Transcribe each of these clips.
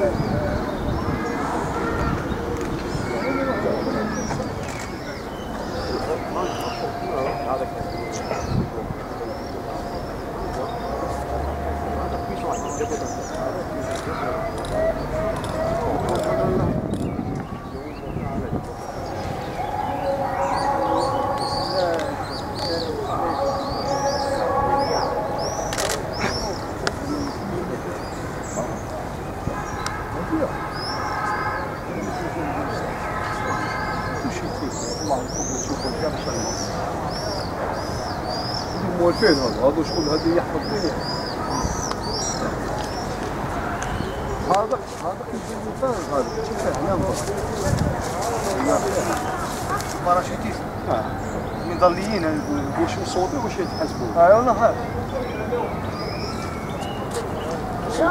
Gracias. تمشي فيه الله يحفظه تشوفه كبش النص موالفين هذا هذا شغل هذا يحفظ فيه. هذا هذا يجي ممتاز هذا. شوف هنا باراشوتيست مظليين يعني واش مصوبي واش يتحسبوا اي والله هذا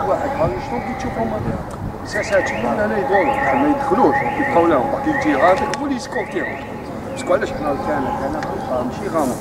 واحد؟ هذا شنو كي تشوفهم هذا ساسات ولا لا يدوروا ما يدخلوش يبقاو لهم باقي يجي هذاك هو اللي يسكوتيهم باسكو علاش حنا كان كان ماشي غامض.